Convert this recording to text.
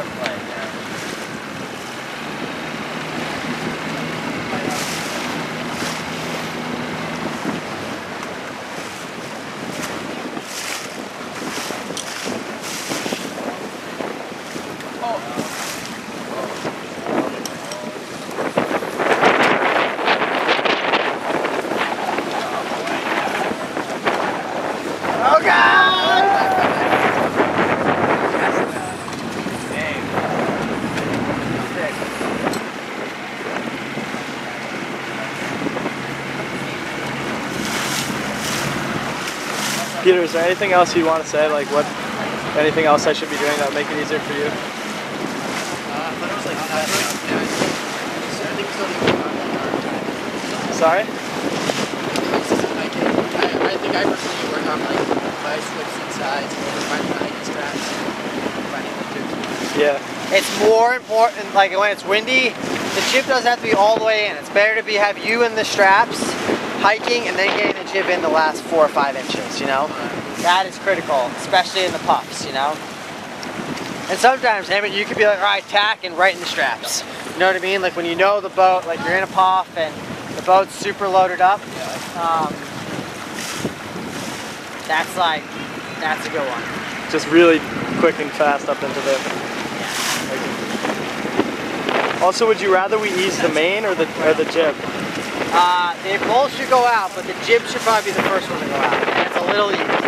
our Peter, is there anything else you want to say? Like what? Anything else I should be doing that would make it easier for you? Uh, Sorry? I, I think I personally work on like vice whips and sides, finding the hiking straps, finding the tubes. Yeah. It's more important, like when it's windy, the jib doesn't have to be all the way in. It's better to be have you in the straps, hiking, and then getting the jib in the last four or five inches, you know? That is critical, especially in the puffs, you know? And sometimes, I mean, you could be like, all right, tack and right in the straps. You know what I mean? Like when you know the boat, like you're in a puff and the boat's super loaded up. Um, that's like, that's a good one. Just really quick and fast up into the. Also, would you rather we ease the main or the or the jib? They both should go out, but the jib should probably be the first one to go out. And it's a little easy.